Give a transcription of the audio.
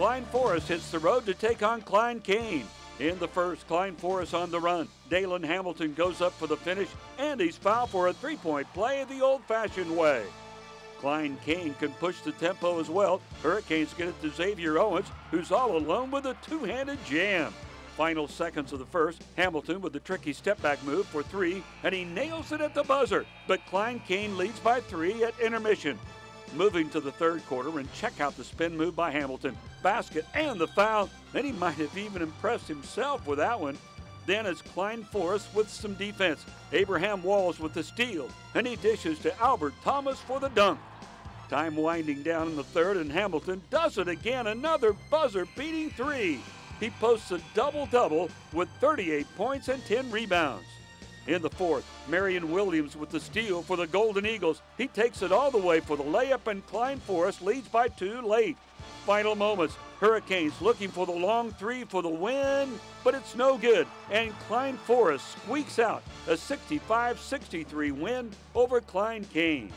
Klein Forest hits the road to take on Klein Cain. In the first, Klein Forest on the run. Daylan Hamilton goes up for the finish, and he's fouled for a three point play the old fashioned way. Klein Cain can push the tempo as well. Hurricanes get it to Xavier Owens, who's all alone with a two handed jam. Final seconds of the first, Hamilton with the tricky step back move for three, and he nails it at the buzzer. But Klein Cain leads by three at intermission. Moving to the third quarter and check out the spin move by Hamilton. Basket and the foul. Then he might have even impressed himself with that one. Then it's Klein Forest with some defense. Abraham Walls with the steal. And he dishes to Albert Thomas for the dunk. Time winding down in the third, and Hamilton does it again. Another buzzer beating three. He posts a double double with 38 points and 10 rebounds. In the fourth, Marion Williams with the steal for the Golden Eagles. He takes it all the way for the layup, and Klein Forest leads by two late. Final moments, Hurricanes looking for the long three for the win, but it's no good, and Klein Forest squeaks out a 65 63 win over Klein Cain.